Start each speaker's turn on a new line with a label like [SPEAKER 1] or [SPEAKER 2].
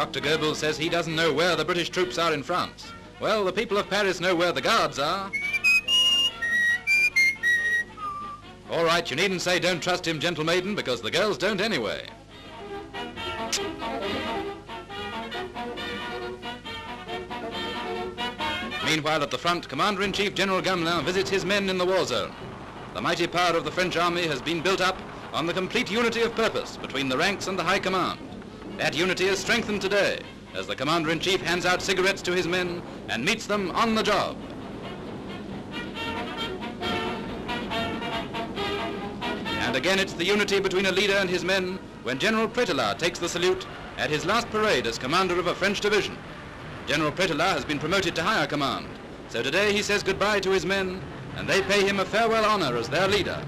[SPEAKER 1] Dr. Goebbels says he doesn't know where the British troops are in France. Well, the people of Paris know where the guards are. All right, you needn't say don't trust him, gentle maiden, because the girls don't anyway. Meanwhile, at the front, Commander-in-Chief General Gamelin visits his men in the war zone. The mighty power of the French army has been built up on the complete unity of purpose between the ranks and the high command. That unity is strengthened today as the Commander-in-Chief hands out cigarettes to his men and meets them on the job. And again it's the unity between a leader and his men when General Prételat takes the salute at his last parade as commander of a French division. General Prételat has been promoted to higher command, so today he says goodbye to his men and they pay him a farewell honor as their leader.